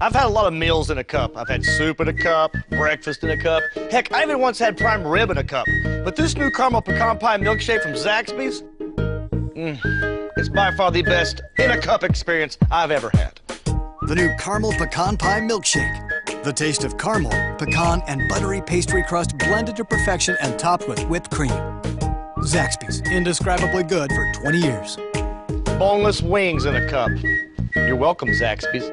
I've had a lot of meals in a cup. I've had soup in a cup, breakfast in a cup. Heck, I even once had prime rib in a cup. But this new caramel pecan pie milkshake from Zaxby's, mm, it's by far the best in a cup experience I've ever had. The new caramel pecan pie milkshake. The taste of caramel, pecan, and buttery pastry crust blended to perfection and topped with whipped cream. Zaxby's, indescribably good for 20 years. Boneless wings in a cup. You're welcome, Zaxby's.